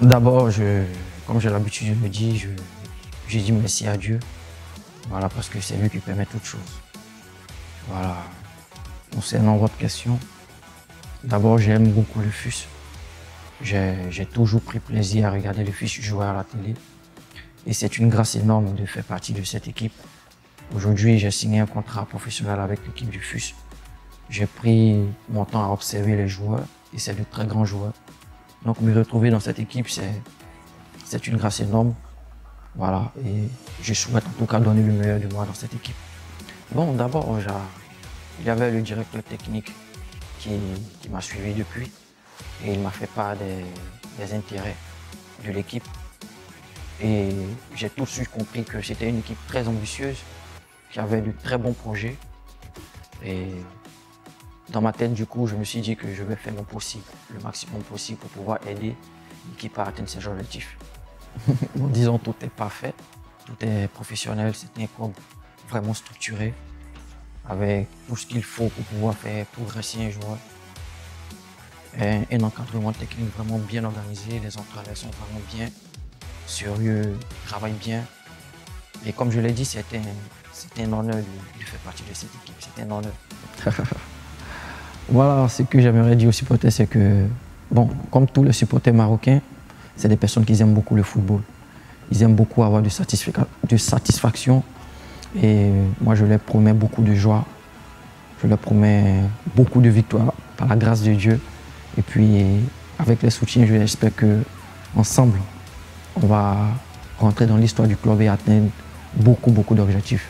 D'abord, comme j'ai l'habitude de le dire, je, je dis merci à Dieu. Voilà, parce que c'est lui qui permet toutes choses. Voilà. Concernant votre question, d'abord, j'aime beaucoup le FUS. J'ai toujours pris plaisir à regarder le FUS jouer à la télé. Et c'est une grâce énorme de faire partie de cette équipe. Aujourd'hui, j'ai signé un contrat professionnel avec l'équipe du FUS. J'ai pris mon temps à observer les joueurs et c'est de très grands joueurs. Donc me retrouver dans cette équipe, c'est une grâce énorme. Voilà, et je souhaite en tout cas donner le meilleur de moi dans cette équipe. Bon, d'abord, il y avait le directeur technique qui, m'a suivi depuis et il m'a fait part des, intérêts de l'équipe. Et j'ai tout de suite compris que c'était une équipe très ambitieuse, qui avait de très bons projets. Et dans ma tête, du coup, je me suis dit que je vais faire mon possible, le maximum possible pour pouvoir aider l'équipe à atteindre ses objectifs. Disons, tout est parfait, tout est professionnel, c'est un club vraiment structuré, avec tout ce qu'il faut pour pouvoir faire progresser un joueur. un encadrement technique vraiment bien organisé, les entraîneurs sont vraiment bien, sérieux, travaillent bien. Et comme je l'ai dit, c'est un, honneur de, faire partie de cette équipe, c'est un honneur. Voilà, ce que j'aimerais dire aux supporters, c'est que, bon, comme tous les supporters marocains, c'est des personnes qui aiment beaucoup le football. Ils aiment beaucoup avoir de, satisfaction. Et moi, je leur promets beaucoup de joie. Je leur promets beaucoup de victoires par la grâce de Dieu. Et puis, avec les soutiens, j'espère qu'ensemble, on va rentrer dans l'histoire du club et atteindre beaucoup, beaucoup d'objectifs.